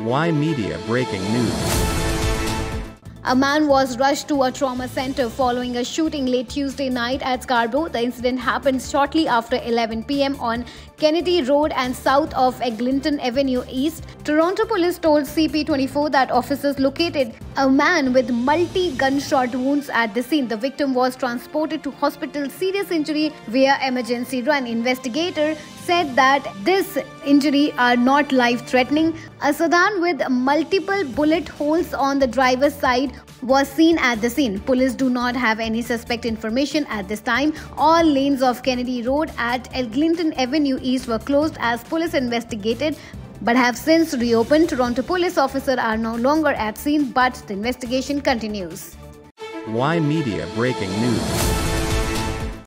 Y Media Breaking News. A man was rushed to a trauma center following a shooting late Tuesday night at Scarborough. The incident happened shortly after 11 pm on Kennedy Road and south of Eglinton Avenue East. Toronto police told CP24 that officers located a man with multi gunshot wounds at the scene. The victim was transported to hospital serious injury via emergency run. Investigator said that this injury are not life threatening. A sedan with multiple bullet holes on the driver's side was seen at the scene. Police do not have any suspect information at this time. All lanes of Kennedy Road at Eglinton Avenue East were closed as police investigated but have since reopened. Toronto police officers are no longer at scene but the investigation continues. Y Media Breaking News.